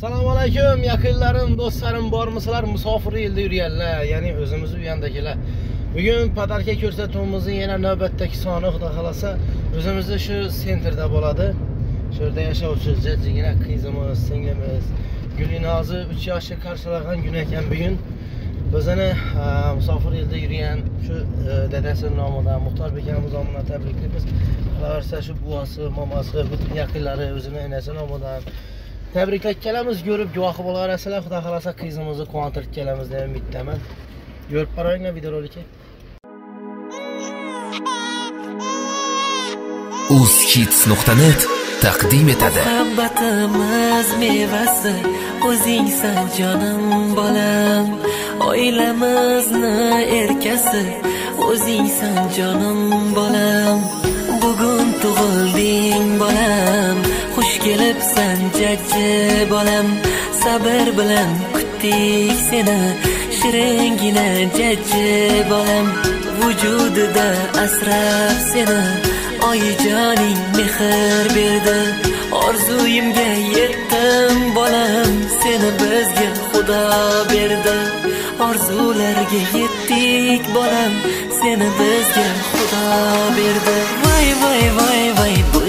Assalomu alaykum, yaqinlarim, do'stlarim bormisizlar? Musofir yo'lda yurganlar, ya'ni o'zimiz u yandagilar. Bugun podarka ko'rsatuvimizning yana navbatdagi soni xudo xolasa o'zimizda shu sentrda bo'ladi. Shu yerda yashovchi jajjigina qizimiz, singlimiz Gulinozi 3 yoshga qarshilag'an kun bugun. Bizani musofir yo'lda yurgan shu e, dadasi nomidan Muxtor bekamiz nomidan tabriklaymiz. Qolaversa shu buvasi, momasi, butun yaqinlari o'zini enasi nomidan tabriklab kelamiz ko'rib guvohi bo'laverasizlar xudo xohlasa qizimizni quvontirib kelamiz deb umiddaman ko'rib boringlar videorolikni uzhits.net taqdim etadi muhabbatimiz mevasi o'zingsan jonim bolam oilamizni erkasi o'zingsan jonim bolam bugun tug'ilding bolam kelibsan jajji bolam sabr bilan kutdik seni. Shiringina jajji bolam vujudida asrab seni. Oyijoning mehr berdi orzuyimga yetdim bolam. Seni bizga xudo berdi orzularga yetdik bolam. Seni bizga xudo berdi. Voy voy voy voy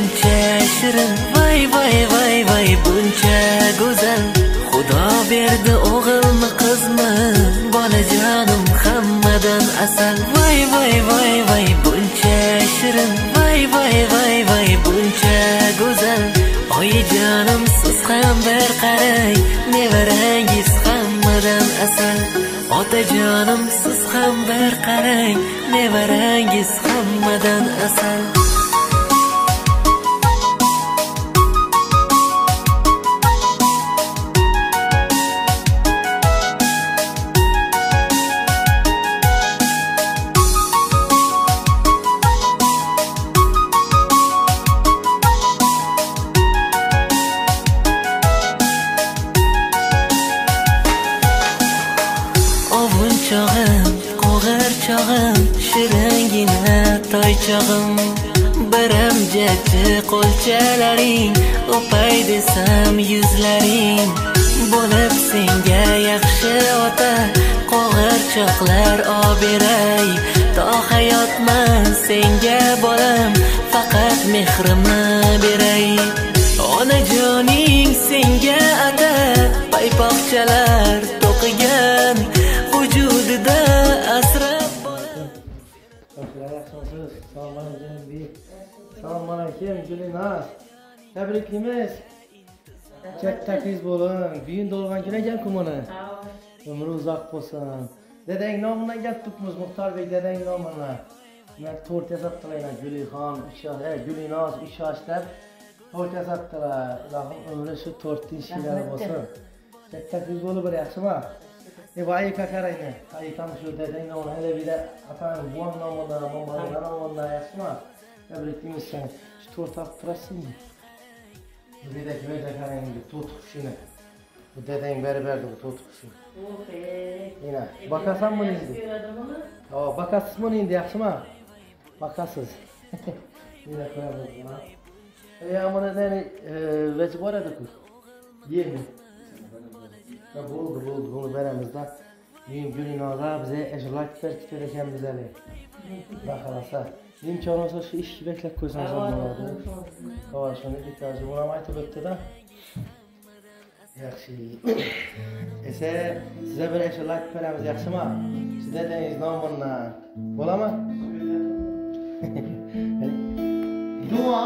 ham bir qarang nevarangiz hammadan asal. Otajonim siz ham bir qarang nevarangiz hammadan asal. Toychog'im qo'lchalaring o'pay desam yuzlaring. Bo'lib senga yaxshi ota qo'g'irchoqlar oberay. To hayotman senga bolam faqat mehrimni assalomu alaykum gulinoz tabriklaymiz katta qiz bo'ling bugun tug'ilgan kun ekan kumini umri uzoq bo'lsin dadang nomidan gap turibmiz muxtorbek dadang nomidan demak to'rt yasabdilar gulixon uch yosh e, gulinoz yoshda to'rt yasabdilar ilohim umri shu to'rtinchi yillari bo'lsin katta qiz bo'lib bir yaxshimi e bu ayika qarangni ayikani shu dadang nomidan hele bir de atang buvam nomidan momang nomidan yaxshimi tabriklaymiz seni shu to'rt olib turasizmi bu bedak bedak qarang bu to'rt qushini bu dadang berib berdi bu to'rt qushini Yine. Bakasan mı neydi? Aa, bakasız mı neydi yaxshimi? Bakasız. Yine koyalım buna. Ya buna ne veci var edi ku. Yermi. Ha bo'ldi bo'ldi buni beramizda. Bugun Gulinoza bize ejlak berib bergan bizlarga. Xudo xolasa. Imkon olsa shu ishni beklab qo'ysangiz bo'ladi. Havo shuni bittazi buni ham aytib o'tdi-da. Yaxshi. Esa sizga bir eshilak beramiz, yaxshimi? Siz dadangiz nomidan. Bo'ladimi? Dua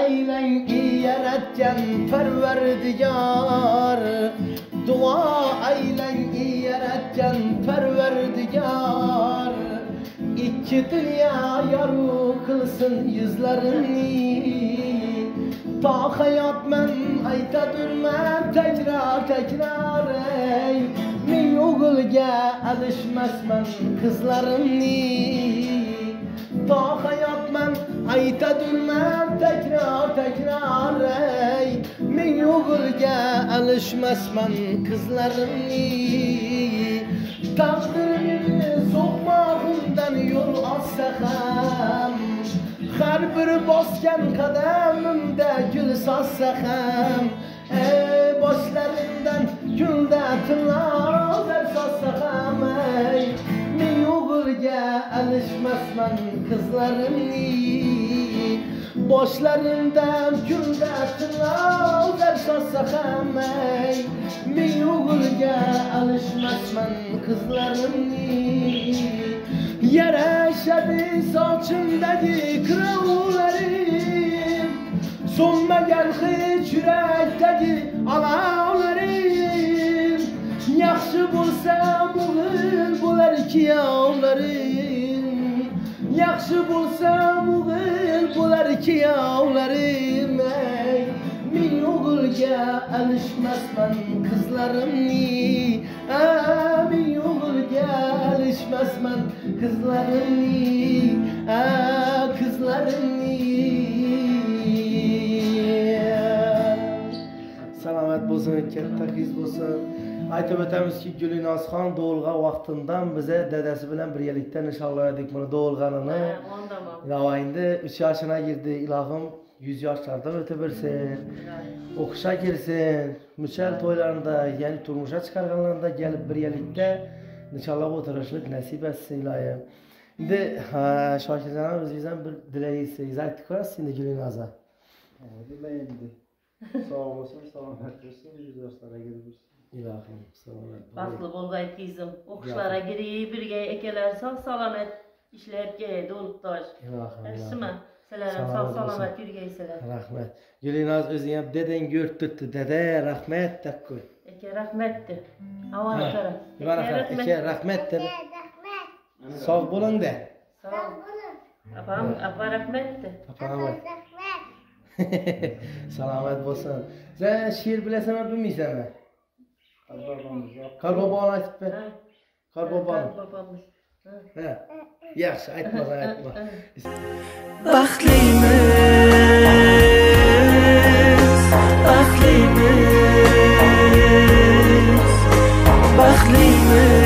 aylang yaratgan Parvardigor. Dua aylang yaratgan Parvardigor. İki dünya yaru kılsın yüzlerini. Ta hayat men ayta durma tekrar tekrar ey. Min o'g'ilga alishmasman qizlarimni To hayot men ayta durma tekrar tekrar ey yo'g'irga alishmasman qizlarimni taqdir meni so'qmog'imdan yo'l olsa ham. Har bir bosgan qadamimda gul solsa ham. Ey boshlarimdan gulda tillolar solsa ham. Ey men yo'g'irga alishmasman qizlarimni ey Mi uğurga alışmasman kızlarımni Yere saçındaki kırıvlarım Sönmegen hiç yürekteki alavlarım Yaxşı bulsa bugün bular iki yavlarım Yaxşı bulsa bugün yaxshi bo'lsa o'g'il bo'lar kuyovlarim ey min o'g'ilga alishmasman qizlarimni men o'g'ilga alishmasman qizlarimni qizlarimni salomat bo'lsin katta qiz bo'lsin. Aytib o'tamizki, Gulinozxon Do'lg'a vaqtidan biza dadasi bilan birgalikda nishonladik buni Do'lg'anini. Navoiyda 3 yoshına girdi. Ilohim 100 yoshlardan o'tib bersin. O'qishga kirsin. Mushal to'ylarida, ya'ni turmushga chiqarganlarida kelib birgalikda nishonlab o'tirishlik nasib etsin ilohim. Endi Shokirjon o'zingizdan bir dilagingizni aytib ko'rasiz endi Gulinozga. Nima endi? Sog' bo'lsin, salomat bo'lsin, yuz yoshlarga bo'lsin. Ilohim salomat bo'ling. Baslı bolgay kızım. Okuşlara girip birge ekeler sağ salamet işlep geldi unutdaş. Ilohim. Esma. Selarim sağ Selamet olsun. salamet yürgeyseler. O'zing ham dedang yo'rtibdi. Dada, rahmat deb qo'y. Eke rahmetti. Havana Ha, kara. Ivana aka, rahmat dedi. Sog' bo'ling de. Sağ ol. Apam, apa rahmetti. Papana voy. Selamet olsun. salomat bo'lsin san she'r bilasanmi bilmaysanmi qorbobomiz qorboboni aytibmi qorboboni ha. Yaxshi aytmasan aytma. Baxtlimiz baxtlimiz baxtlimiz